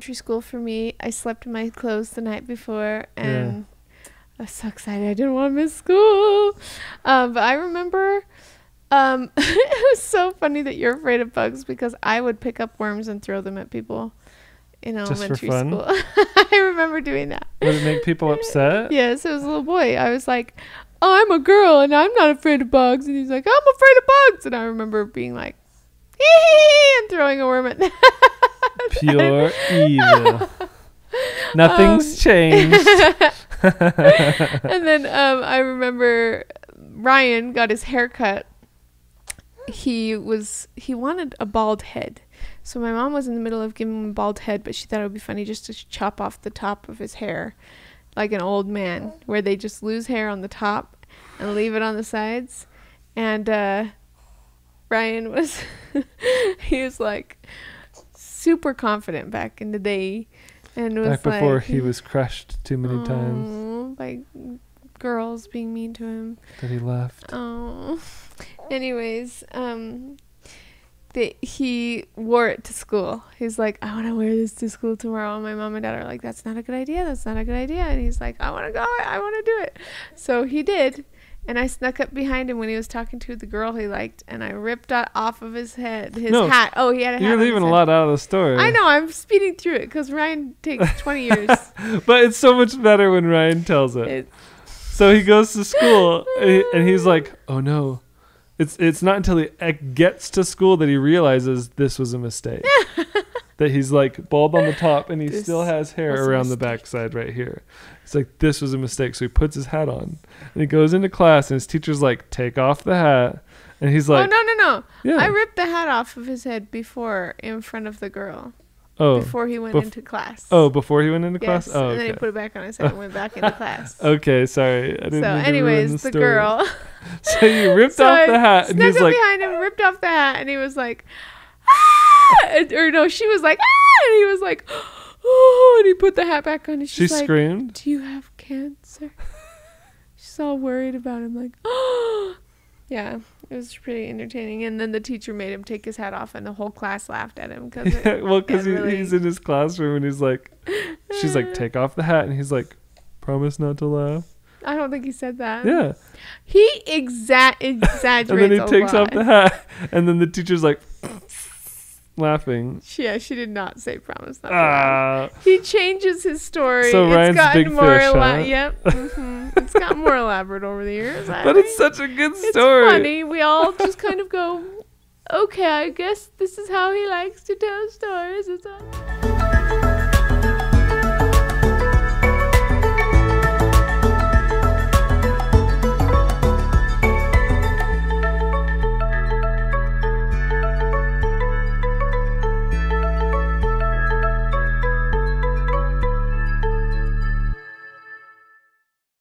elementary school for me. I slept in my clothes the night before, and I was so excited. I didn't want to miss school. Um, but I remember um, it was so funny that you're afraid of bugs because I would pick up worms and throw them at people in Just elementary school. I remember doing that. Would it make people upset? Yes, it was a little boy. I was like, "Oh, I'm a girl and I'm not afraid of bugs." And he's like, "I'm afraid of bugs." And I remember being like, "Hee hee," and throwing a worm at them. Pure evil. Nothing's Um, changed. and then um, I remember Ryan got his hair cut. He was he wanted a bald head, so my mom was in the middle of giving him a bald head, but she thought it would be funny just to chop off the top of his hair, like an old man, where they just lose hair on the top and leave it on the sides. And uh, Ryan was he was like super confident back in the day, and was Back before like, he was crushed too many times Aw, by girls being mean to him. that he left. Oh. Anyways, um that he wore it to school. He's like, I want to wear this to school tomorrow. And my mom and dad are like, That's not a good idea. That's not a good idea. And he's like, I want to go. I want to do it. So he did. And I snuck up behind him when he was talking to the girl he liked, and I ripped it off of his head, his No, hat. Oh, he had a hat. You're leaving a lot out of the story. I know. I'm speeding through it because Ryan takes 20 years. But it's so much better when Ryan tells it. It- So he goes to school and he's like, "Oh no." It's it's not until he uh, gets to school that he realizes this was a mistake. that he's like bald on the top and he This still has hair around the backside right here. It's like this was a mistake. So he puts his hat on and he goes into class and his teacher's like, "Take off the hat." And he's like, oh no no no! "Yeah." I ripped the hat off of his head before in front of the girl oh. before he went Bef- into class. Oh, before he went into yes, class? Oh, and then he put it back on his head and went back into class. Okay, sorry. I didn't so, mean to ruin anyways, the, the, girl So you ripped So off the hat and he's like, behind him, ripped off the hat, and he was like, ah! And- or no, she was like, ah! and he was like, oh, and he put the hat back on, and she like, screamed. do you have cancer? She's all worried about him, like, oh. Yeah, it was pretty entertaining. And then the teacher made him take his hat off, and the whole class laughed at him because well, because he, really. he's in his classroom and he's like, she's like, take off the hat, and he's like, promise not to laugh. I don't think he said that. Yeah, He exa- exaggerates. and then he takes lot. off the hat, and then the teacher's like, laughing. Yeah, she did not say promise not to laugh. Ah, He changes his story. So it's Ryan's gotten big more fish, huh? Yep. hmm It's gotten more elaborate over the years. I but it's such a good story. It's funny. We all just kind of go, okay, I guess this is how he likes to tell stories. It's all-